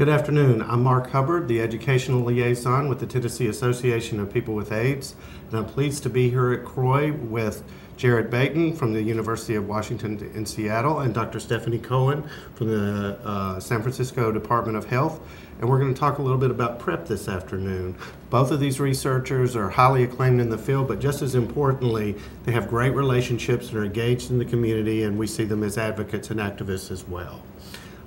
Good afternoon. I'm Mark Hubbard, the Educational Liaison with the Tennessee Association of People with AIDS, and I'm pleased to be here at CROI with Jared Baeten from the University of Washington in Seattle and Dr. Stephanie Cohen from the uh, San Francisco Department of Health. And we're going to talk a little bit about PrEP this afternoon. Both of these researchers are highly acclaimed in the field, but just as importantly, they have great relationships and are engaged in the community, and we see them as advocates and activists as well.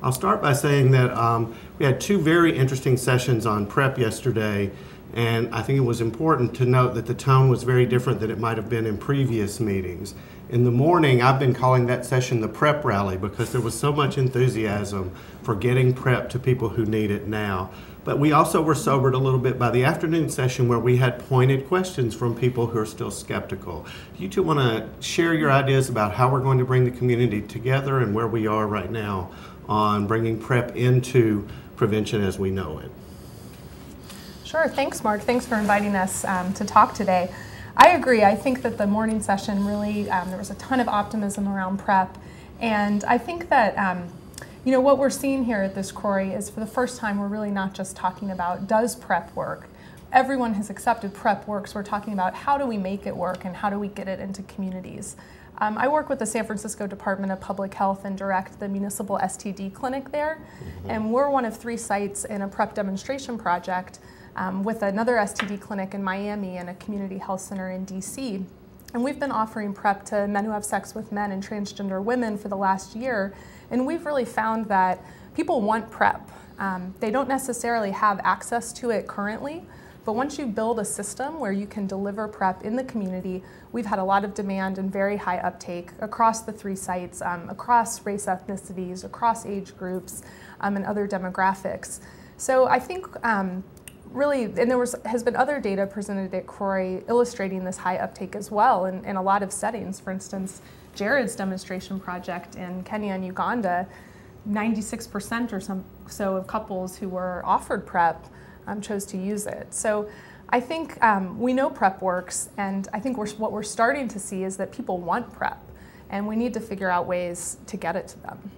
I'll start by saying that um, we had two very interesting sessions on PrEP yesterday, and I think it was important to note that the tone was very different than it might have been in previous meetings. In the morning, I've been calling that session the PrEP rally because there was so much enthusiasm for getting PrEP to people who need it now. But we also were sobered a little bit by the afternoon session where we had pointed questions from people who are still skeptical. Do you two want to share your ideas about how we're going to bring the community together and where we are right now on bringing PrEP into prevention as we know it. Sure, thanks, Mark. Thanks for inviting us um, to talk today. I agree. I think that the morning session really, um, there was a ton of optimism around PrEP. And I think that, um, you know, what we're seeing here at this CROI is for the first time, we're really not just talking about does PrEP work? Everyone has accepted PrEP works. We're talking about how do we make it work and how do we get it into communities. Um, I work with the San Francisco Department of Public Health and direct the municipal STD clinic there. Mm-hmm. And we're one of three sites in a PrEP demonstration project um, with another STD clinic in Miami and a community health center in DC. And we've been offering PrEP to men who have sex with men and transgender women for the last year. And we've really found that people want PrEP. Um, they don't necessarily have access to it currently, but once you build a system where you can deliver PrEP in the community, we've had a lot of demand and very high uptake across the three sites, um, across race ethnicities, across age groups, um, and other demographics. So I think um, really, and there was, has been other data presented at CROI illustrating this high uptake as well in, in a lot of settings. For instance, Jared's demonstration project in Kenya and Uganda, 96% or some, so of couples who were offered PrEP um, chose to use it. So I think um, we know PrEP works, and I think we're, what we're starting to see is that people want PrEP, and we need to figure out ways to get it to them.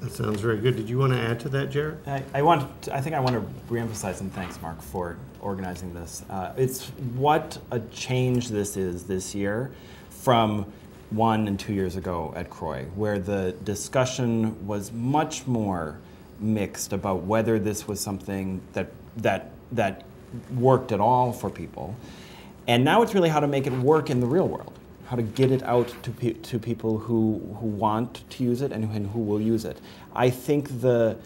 That sounds very good. Did you want to add to that, Jared? I, I want. To, I think I want to reemphasize and thanks, Mark, for organizing this. Uh, it's what a change this is this year from one and two years ago at CROI, where the discussion was much more mixed about whether this was something that that that worked at all for people. And now it's really how to make it work in the real world, how to get it out to, pe- to people who, who want to use it and, and who will use it. I think the,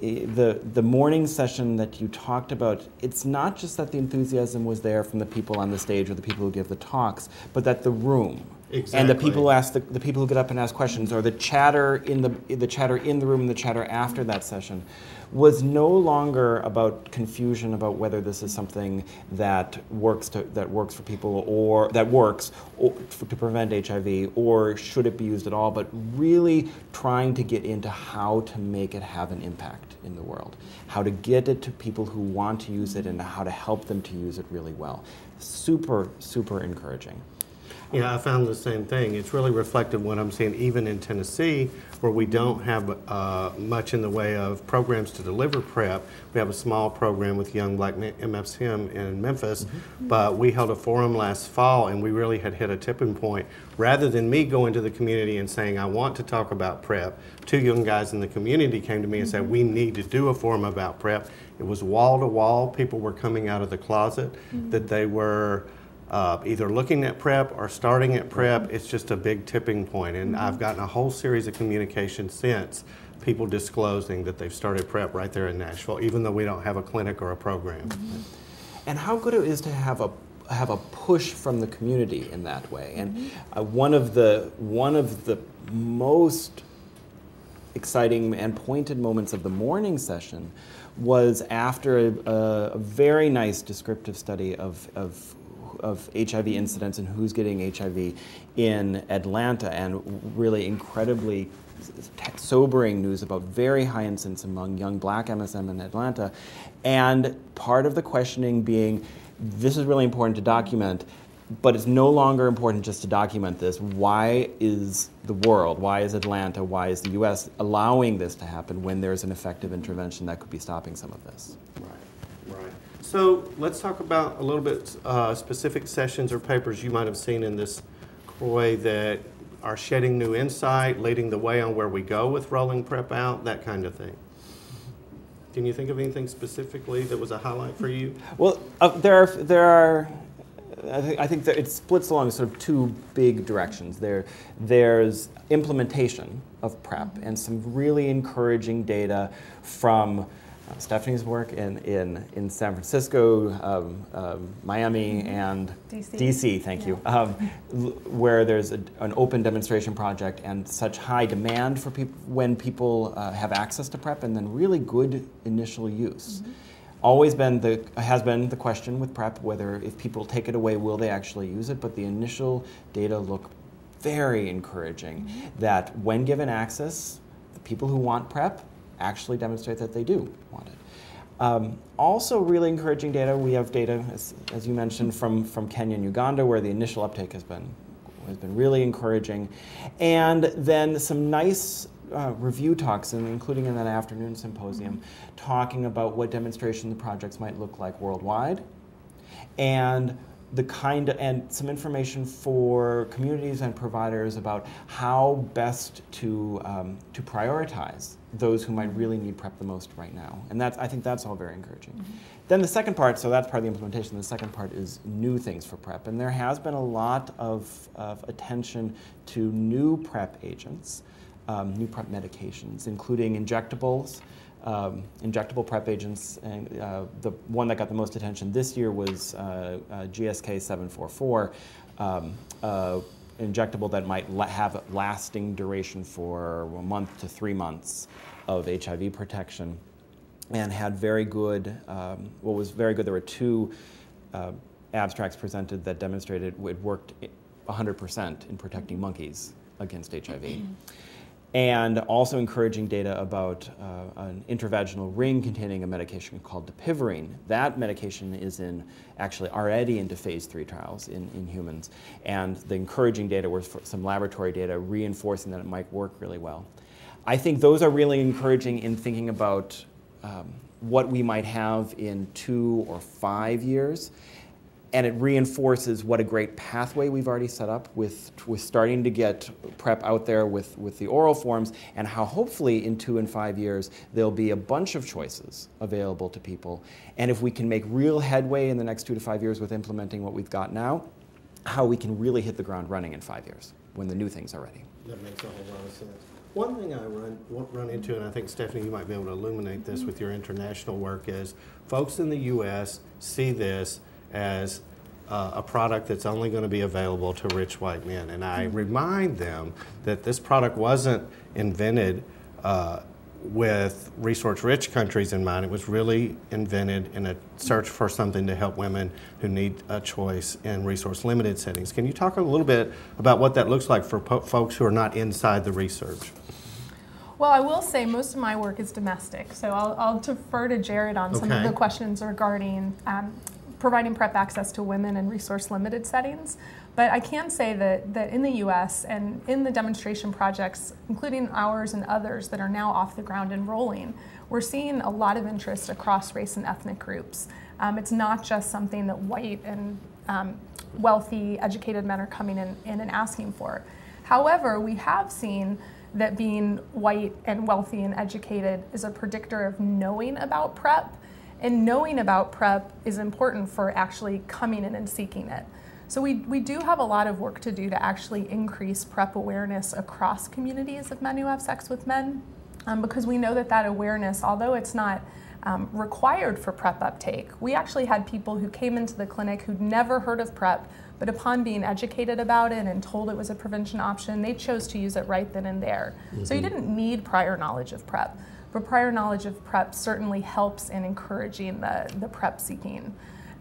the, the morning session that you talked about, it's not just that the enthusiasm was there from the people on the stage or the people who give the talks, but that the room, Exactly. And the people who ask the, the people who get up and ask questions, or the chatter in the the chatter in the room and the chatter after that session, was no longer about confusion about whether this is something that works to, that works for people or that works or, to prevent HIV, or should it be used at all, but really trying to get into how to make it have an impact in the world, how to get it to people who want to use it, and how to help them to use it really well. Super, super encouraging. Yeah, I found the same thing. It's really reflective what I'm seeing even in Tennessee, where we don't have uh, much in the way of programs to deliver PrEP. We have a small program with Young Black MSM in Memphis, mm-hmm. but we held a forum last fall and we really had hit a tipping point. Rather than me going to the community and saying, I want to talk about PrEP, two young guys in the community came to me and said, mm-hmm. We need to do a forum about PrEP. It was wall to wall. People were coming out of the closet mm-hmm. that they were uh, either looking at prep or starting at prep, it's just a big tipping point. And mm-hmm. I've gotten a whole series of communications since people disclosing that they've started prep right there in Nashville, even though we don't have a clinic or a program. Mm-hmm. And how good it is to have a have a push from the community in that way. And mm-hmm. uh, one of the one of the most exciting and pointed moments of the morning session was after a, a, very nice descriptive study of, of of HIV incidence and who's getting HIV in Atlanta, and really incredibly sobering news about very high incidence among young black MSM in Atlanta. And part of the questioning being this is really important to document but it's no longer important just to document this. Why is the world, why is Atlanta, why is the US allowing this to happen when there's an effective intervention that could be stopping some of this? Right. So let's talk about a little bit uh, specific sessions or papers you might have seen in this CROI that are shedding new insight, leading the way on where we go with rolling PrEP out, that kind of thing. Can you think of anything specifically that was a highlight for you? Well, uh, there are there are. I think, I think that it splits along sort of two big directions. There, there's implementation of PrEP and some really encouraging data from Stephanie's work in, in, in San Francisco, um, um, Miami, and DC. DC thank you, um, where there's a, an open demonstration project and such high demand for people when people uh, have access to PrEP, and then really good initial use. Always been the has been the question with PrEP whether if people take it away, will they actually use it? But the initial data look very encouraging that when given access, the people who want PrEP actually demonstrate that they do want it. Um, also, really encouraging data. We have data, as, as you mentioned, from, from Kenya and Uganda, where the initial uptake has been has been really encouraging, and then some nice uh, review talks, including in that afternoon symposium, talking about what demonstration the projects might look like worldwide, and the kind of, and some information for communities and providers about how best to um, to prioritize those who might really need PrEP the most right now. And that's I think that's all very encouraging. Then the second part, so that's part of the implementation. The second part is new things for PrEP, and there has been a lot of, of attention to new PrEP agents, um, new PrEP medications, including injectables um, injectable PrEP agents. And uh, the one that got the most attention this year was uh, uh, GSK 744, um, uh, injectable that might have lasting duration for a month to three months of HIV protection, and had very good. Um, what was very good, there were two uh, abstracts presented that demonstrated it worked 100% in protecting monkeys against HIV and also encouraging data about uh, an intravaginal ring containing a medication called dapivirine. That medication is in actually already into phase three trials in, in humans, and the encouraging data was some laboratory data reinforcing that it might work really well. I think those are really encouraging in thinking about um, what we might have in two or five years and it reinforces what a great pathway we've already set up with, with starting to get PrEP out there with, with the oral forms, and how hopefully in two and five years there'll be a bunch of choices available to people. And if we can make real headway in the next two to five years with implementing what we've got now, how we can really hit the ground running in five years when the new things are ready. That makes a whole lot of sense. One thing I run, run into, and I think Stephanie, you might be able to illuminate this with your international work, is folks in the U.S. see this as uh, a product that's only going to be available to rich white men. And I remind them that this product wasn't invented uh, with resource rich countries in mind. It was really invented in a search for something to help women who need a choice in resource limited settings. Can you talk a little bit about what that looks like for po- folks who are not inside the research? Well, I will say most of my work is domestic, so I'll, I'll defer to Jared on some of the questions regarding um, providing PrEP access to women in resource limited settings. But I can say that, that in the US and in the demonstration projects, including ours and others that are now off the ground and rolling, we're seeing a lot of interest across race and ethnic groups. Um, it's not just something that white and um, wealthy, educated men are coming in, in and asking for. However, we have seen that being white and wealthy and educated is a predictor of knowing about PrEP, and knowing about PrEP is important for actually coming in and seeking it. So we, we do have a lot of work to do to actually increase PrEP awareness across communities of men who have sex with men, um, because we know that that awareness, although it's not um, required for PrEP uptake, we actually had people who came into the clinic who'd never heard of PrEP, but upon being educated about it and told it was a prevention option, they chose to use it right then and there. So you didn't need prior knowledge of PrEP, but prior knowledge of PrEP certainly helps in encouraging the, the PrEP seeking.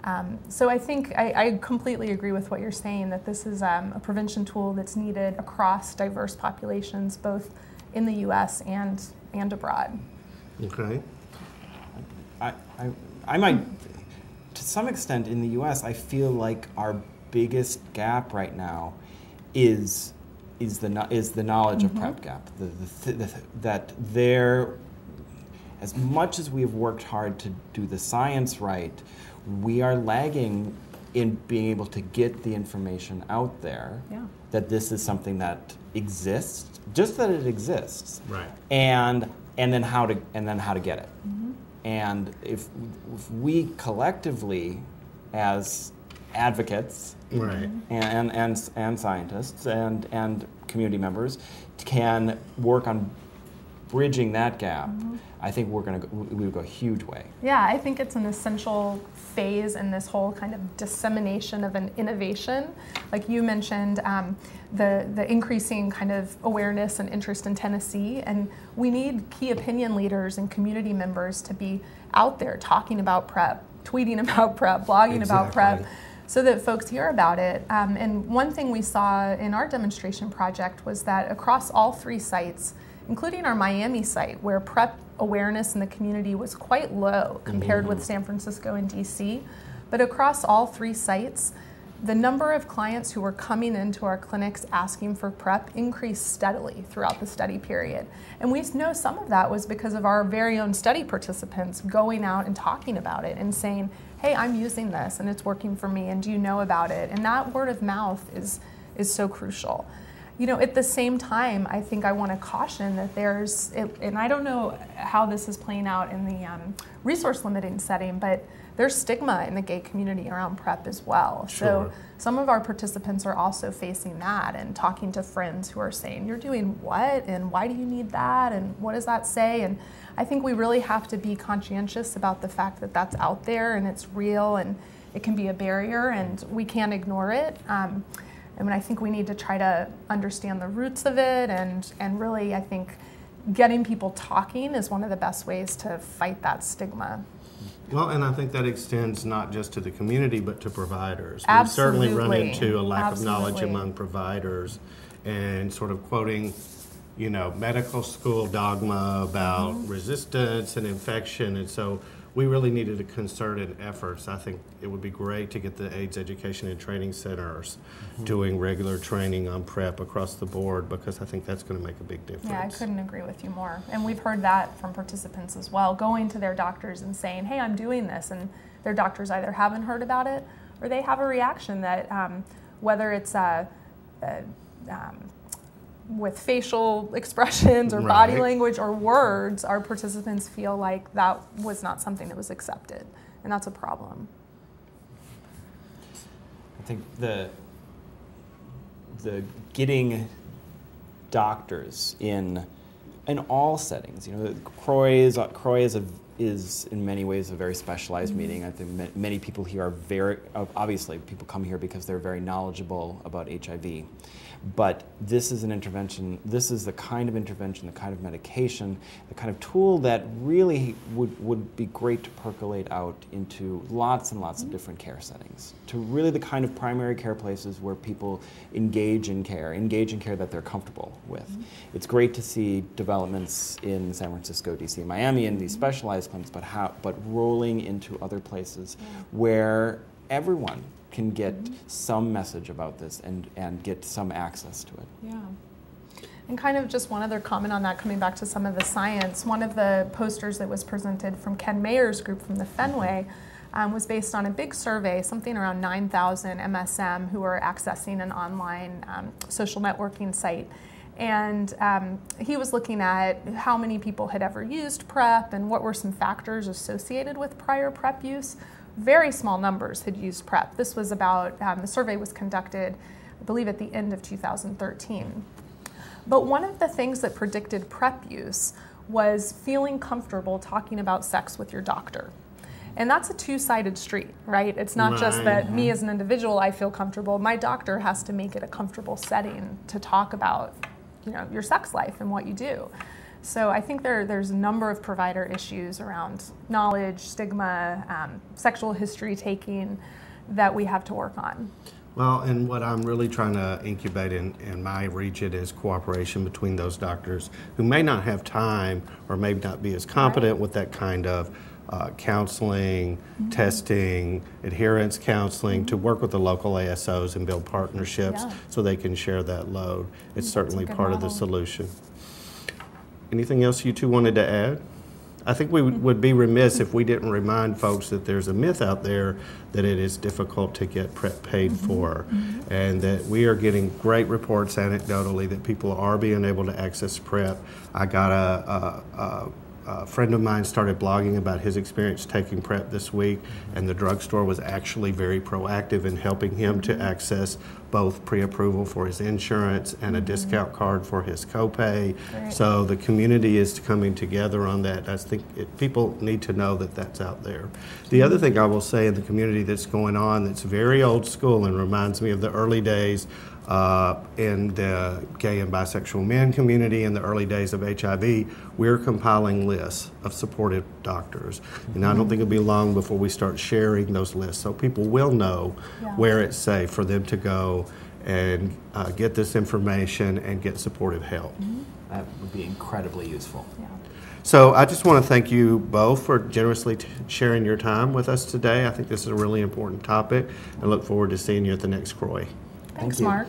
Um, so I think I, I completely agree with what you're saying that this is um, a prevention tool that's needed across diverse populations, both in the U.S. and and abroad. Okay. I, I, I might, to some extent in the US, I feel like our biggest gap right now is is the is the knowledge mm-hmm. of PrEP gap. The, the, the, that there, as much as we have worked hard to do the science right, we are lagging in being able to get the information out there. Yeah. That this is something that exists, just that it exists. Right. And and then how to and then how to get it. Mm-hmm. And if, if we collectively, as advocates, right. and, and, and scientists and, and community members can work on bridging that gap, mm-hmm. I think we're going to we would go a huge way. Yeah, I think it's an essential phase in this whole kind of dissemination of an innovation. Like you mentioned, um, the the increasing kind of awareness and interest in Tennessee, and we need key opinion leaders and community members to be out there talking about PrEP, tweeting about PrEP, blogging exactly. about PrEP so that folks hear about it. Um, and one thing we saw in our demonstration project was that across all three sites, including our Miami site, where PrEP awareness in the community was quite low compared mm-hmm. with San Francisco and DC, but across all three sites, the number of clients who were coming into our clinics asking for PrEP increased steadily throughout the study period. And we know some of that was because of our very own study participants going out and talking about it and saying, hey, I'm using this and it's working for me, and do you know about it? And that word of mouth is, is so crucial. You know, at the same time, I think I want to caution that there's, it, and I don't know how this is playing out in the um, resource limiting setting, but there's stigma in the gay community around PrEP as well. Sure. So some of our participants are also facing that and talking to friends who are saying, You're doing what? And why do you need that? And what does that say? And I think we really have to be conscientious about the fact that that's out there and it's real and it can be a barrier and we can't ignore it. Um, and I think we need to try to understand the roots of it and, and really, I think getting people talking is one of the best ways to fight that stigma. Well, and I think that extends not just to the community, but to providers. Absolutely. We certainly run into a lack Absolutely. of knowledge among providers and sort of quoting you know, medical school dogma about mm-hmm. resistance and infection. And so we really needed a concerted efforts. I think it would be great to get the AIDS education and training centers mm-hmm. doing regular training on PrEP across the board because I think that's going to make a big difference. Yeah, I couldn't agree with you more. And we've heard that from participants as well, going to their doctors and saying, hey, I'm doing this. And their doctors either haven't heard about it or they have a reaction that um, whether it's a, a um, with facial expressions or right. body language or words, our participants feel like that was not something that was accepted, and that's a problem. I think the the getting doctors in in all settings. You know, CROI is CROI is a is in many ways a very specialized mm-hmm. meeting. I think many people here are very obviously people come here because they're very knowledgeable about HIV. But this is an intervention, this is the kind of intervention, the kind of medication, the kind of tool that really would, would be great to percolate out into lots and lots of different care settings, to really the kind of primary care places where people engage in care, engage in care that they're comfortable with. Mm-hmm. It's great to see developments in San Francisco, DC, Miami, in these specialized clinics, but, how, but rolling into other places where everyone can get mm-hmm. some message about this and, and get some access to it. Yeah. And kind of just one other comment on that, coming back to some of the science, one of the posters that was presented from Ken Mayer's group from the Fenway um, was based on a big survey, something around 9,000 MSM who are accessing an online um, social networking site. And um, he was looking at how many people had ever used PrEP and what were some factors associated with prior PrEP use very small numbers had used PrEP. This was about, um, the survey was conducted, I believe, at the end of 2013. But one of the things that predicted PrEP use was feeling comfortable talking about sex with your doctor. And that's a two sided street, right? It's not right. just that me as an individual, I feel comfortable. My doctor has to make it a comfortable setting to talk about you know, your sex life and what you do. So I think there, there's a number of provider issues around knowledge, stigma, um, sexual history taking that we have to work on. Well, and what I'm really trying to incubate in, in my region is cooperation between those doctors who may not have time or may not be as competent right. with that kind of uh, counseling, testing, adherence counseling, to work with the local ASOs and build partnerships Yeah. so they can share that load. It's a certainly part of the model. solution. Anything else you two wanted to add? I think we would be remiss if we didn't remind folks that there's a myth out there that it is difficult to get PrEP paid mm-hmm. for, and that we are getting great reports anecdotally that people are being able to access PrEP. I got a, a, a, a friend of mine started blogging about his experience taking PrEP this week, and the drugstore was actually very proactive in helping him to mm-hmm. access both pre-approval for his insurance and a mm-hmm. discount card for his copay. Great. So the community is coming together on that. I think it, people need to know that that's out there. The other thing I will say in the community that's going on that's very old school and reminds me of the early days uh, in the gay and bisexual men community in the early days of HIV, we're compiling lists of supportive doctors. And I don't think it'll be long before we start sharing those lists so people will know Yeah. where it's safe for them to go and uh, get this information and get supportive help. That would be incredibly useful. Yeah. So I just want to thank you both for generously t- sharing your time with us today. I think this is a really important topic. I look forward to seeing you at the next CROI. Thanks, you. Mark.